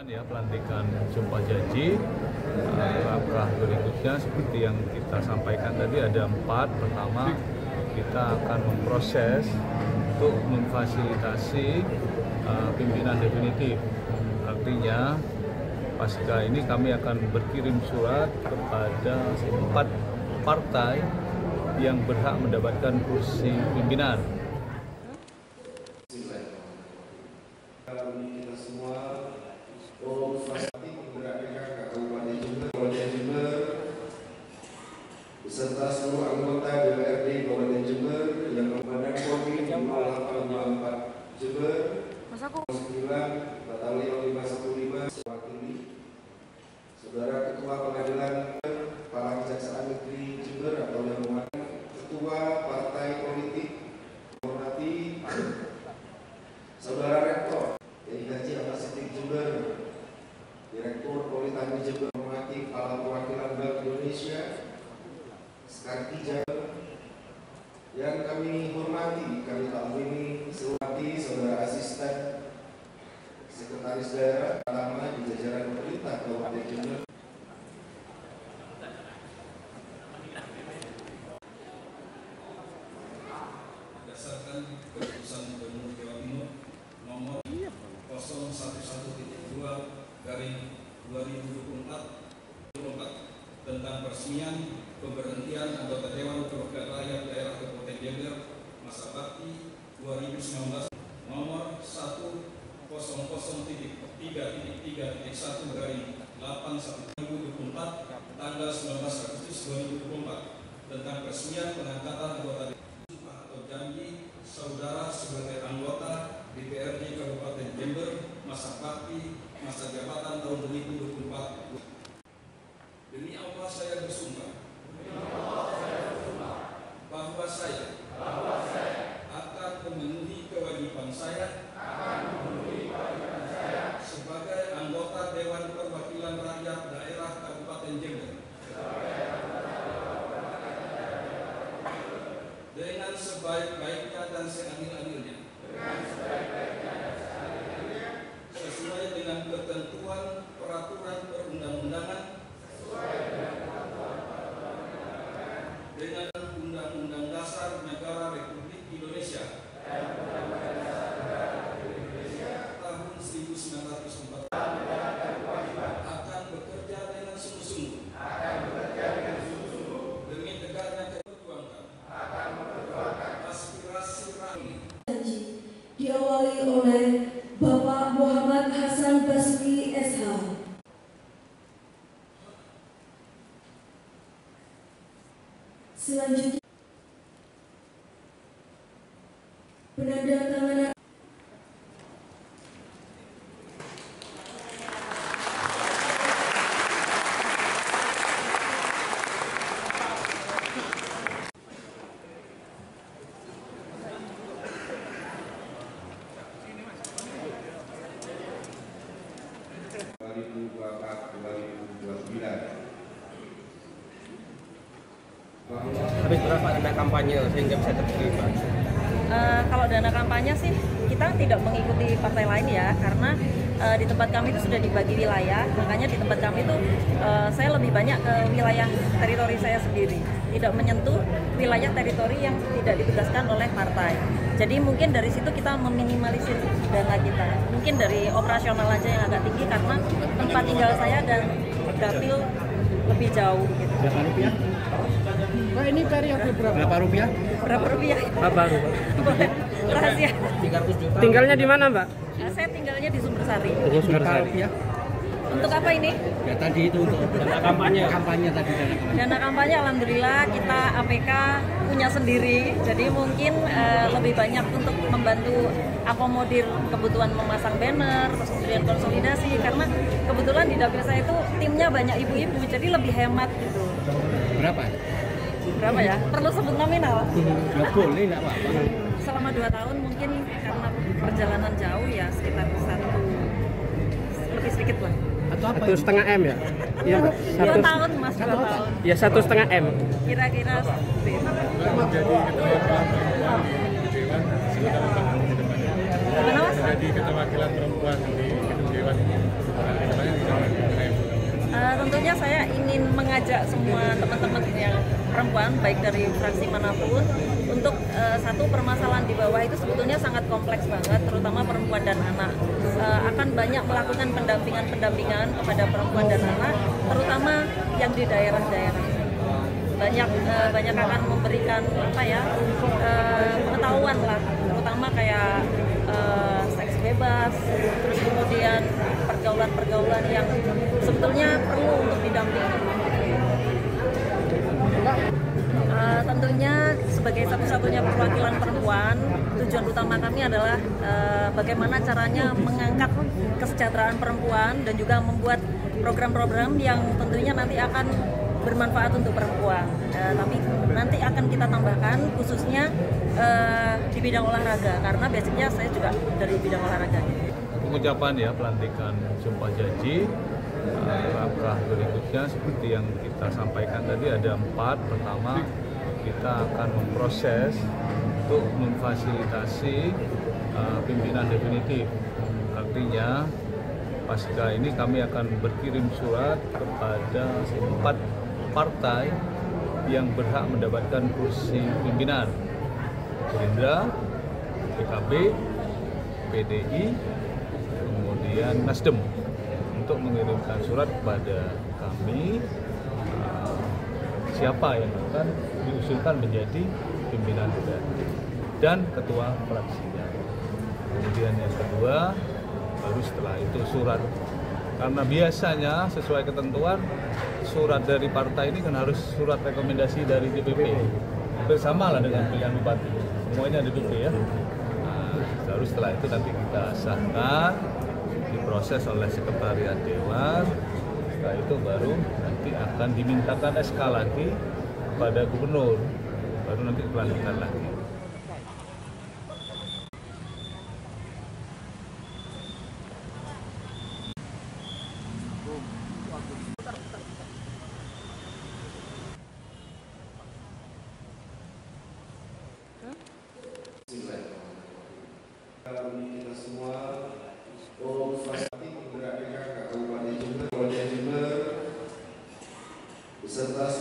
Pertemuan ya pelantikan Sumpah Janji eh, langkah berikutnya seperti yang kita sampaikan tadi ada empat. Pertama kita akan memproses untuk memfasilitasi eh, pimpinan definitif. Artinya pasca ini kami akan berkirim surat kepada empat partai yang berhak mendapatkan kursi pimpinan. kita semua Om Swasti Penggerak PKK Kabupaten Jember, Kabupaten Jember beserta seluruh anggota DPRD Kabupaten Jember yang kepada Kodim 0824 Jember Mas aku 9 Batalion 515 mewakili Saudara Ketua Pengadilan Kepala Kejaksaan Negeri Jember atau yang mewakili Ketua Partai Politik menghormati Saudara Rektor Kiai Haji Ahmad Siddiq Jember Direktur Politeknik Jember menghormati Kepala Perwakilan Bank Indonesia Sekarti Jember yang kami hormati, kami takwini sewati saudara asisten sekretaris daerah lama di jajaran pemerintah Kabupaten Jember berdasarkan keputusan Gubernur Jawa Timur nomor 011.2 garing 2024 tentang peresmian pemberhentian anggota Dewan Perwakilan Rakyat Daerah Kabupaten Jember masa bakti 2019 nomor 100.3.3.1 garing 8 2024 tanggal 19 Agustus 2024 tentang peresmian pengangkatan anggota sumpah atau janji saudara sebagai anggota DPRD Kabupaten Jember masa bakti masa jabatan tahun 2024 demi Allah saya bersumpah bahwa saya akan memenuhi kewajiban saya sebagai anggota Dewan Perwakilan Rakyat Daerah Kabupaten Jember dengan sebaik-baiknya dan seadil-adilnya Selanjutnya penandatanganan Habis berapa dana kampanye sehingga bisa terterima? Eh, kalau dana kampanye sih kita tidak mengikuti partai lain ya karena eh, di tempat kami itu sudah dibagi wilayah. Makanya di tempat kami itu eh, saya lebih banyak ke wilayah teritori saya sendiri. Tidak menyentuh wilayah teritori yang tidak ditugaskan oleh partai. Jadi mungkin dari situ kita meminimalisir dana kita. Mungkin dari operasional aja yang agak tinggi karena tempat tinggal saya dan dapil lebih jauh gitu. Berapa rupiah? Pak ini periode berapa? Berapa rupiah? berapa rupiah Ah, baru. boleh rahasia 300 juta. Tinggalnya di mana, Mbak? Nah, saya tinggalnya di Sumbersari Berapa rupiah? Untuk apa ini Ya tadi itu untuk dana kampanye. Kampanye tadi dana kampanye. Dana kampanye alhamdulillah kita APK punya sendiri. Jadi mungkin eh, lebih banyak untuk membantu akomodir kebutuhan memasang banner, terus kemudian konsolidasi karena kebetulan di dapil saya itu timnya banyak ibu-ibu jadi lebih hemat gitu. Berapa? Berapa ya? Perlu sebut nominal. Ya boleh enggak apa-apa. Selama dua tahun mungkin karena perjalanan jauh ya sekitar satu lebih sedikit lah satu setengah m ya? Iya mbak satu. tahun mas satu. tahun. Ya satu setengah m. Kira-kira menjadi keterwakilan perempuan di dewan gimana mas perempuan di dewan ini eh, eh, tentunya saya ingin mengajak semua teman-teman yang perempuan baik dari fraksi mana pun untuk eh, satu permasalahan di bawah itu sebetulnya sangat kompleks banget terutama perempuan dan anak. Eh, akan banyak melakukan pendampingan-pendampingan kepada perempuan dan anak terutama yang di daerah-daerah. Banyak eh, banyak akan memberikan apa ya eh, pengetahuan lah terutama kayak eh, seks bebas terus kemudian pergaulan-pergaulan yang sebetulnya perlu untuk didampingi Tentunya sebagai satu-satunya perwakilan perempuan, tujuan utama kami adalah eh, bagaimana caranya mengangkat kesejahteraan perempuan dan juga membuat program-program yang tentunya nanti akan bermanfaat untuk perempuan. Eh, tapi nanti akan kita tambahkan khususnya eh, di bidang olahraga karena basicnya saya juga dari bidang olahraga. pengucapan ya pelantikan sumpah janji langkah berikutnya seperti yang kita sampaikan tadi ada empat pertama kita akan memproses untuk memfasilitasi eh, pimpinan definitif. Artinya pasca ini kami akan berkirim surat kepada empat partai yang berhak mendapatkan kursi pimpinan. Gerindra, PKB, PDI, kemudian Nasdem. Untuk mengirimkan surat kepada kami uh, siapa yang akan diusulkan menjadi pimpinan DPR dan ketua fraksinya. Kemudian yang kedua baru setelah itu surat. Karena biasanya sesuai ketentuan surat dari partai ini kan harus surat rekomendasi dari DPP bersama lah dengan pilihan bupati. Semuanya ada DPP ya. Nah, baru setelah itu nanti kita sahkan diproses oleh sekretariat dewan. Setelah itu baru nanti akan dimintakan SK lagi kepada gubernur baru nanti dilanjutkan lagi kita semua Om Sasti Penggerak Kabupaten Jember Kabupaten Jember beserta